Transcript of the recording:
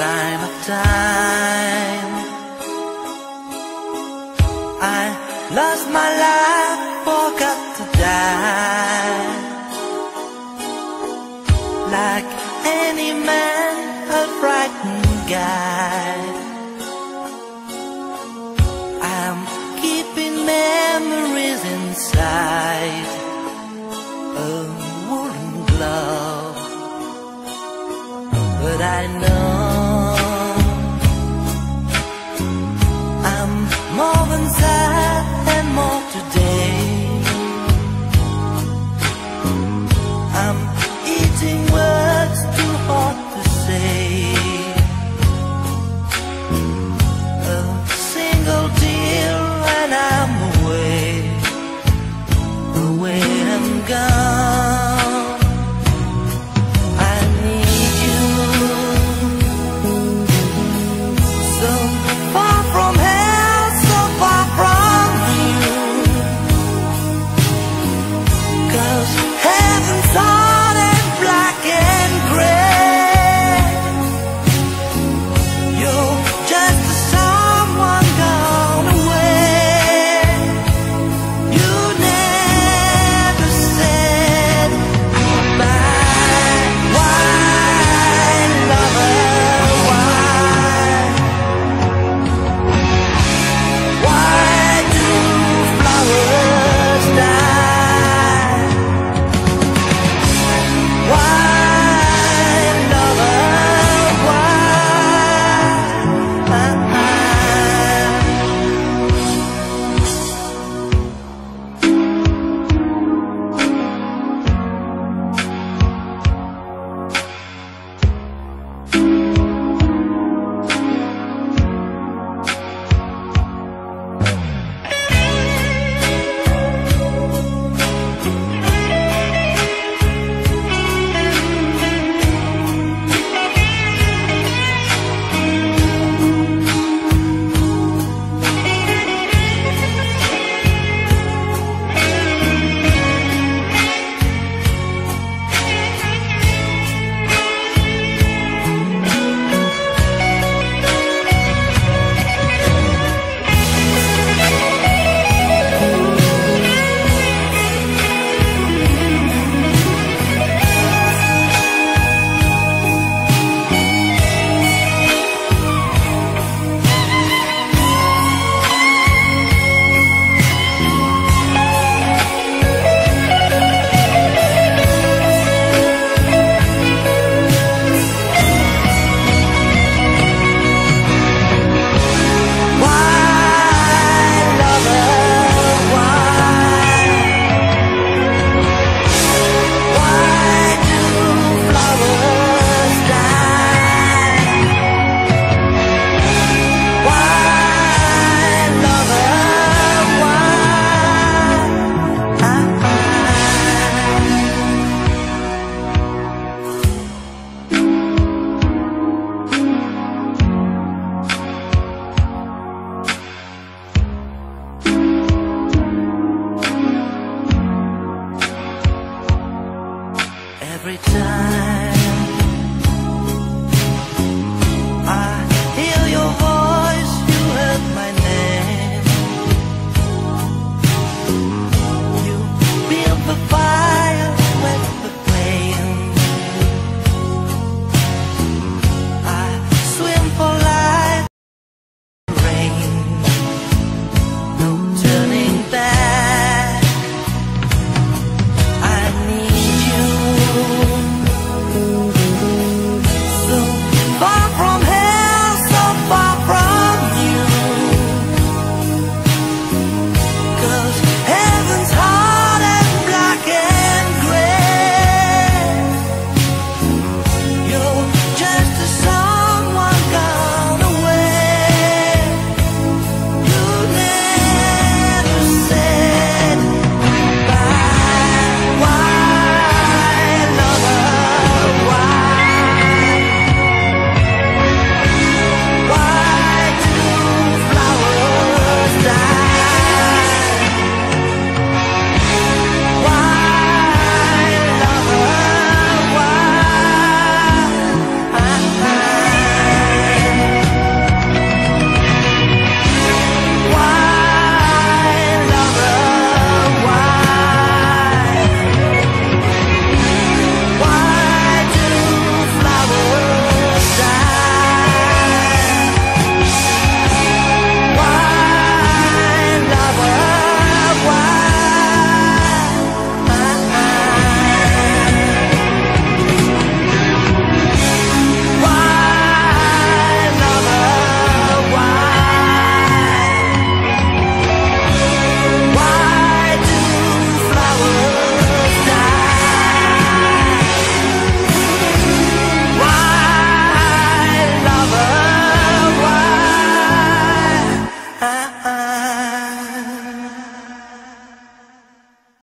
Time of time. I lost my life, forgot to die. Like any man, a frightened guy. I'm keeping memories inside A wooden glove. But I know every time.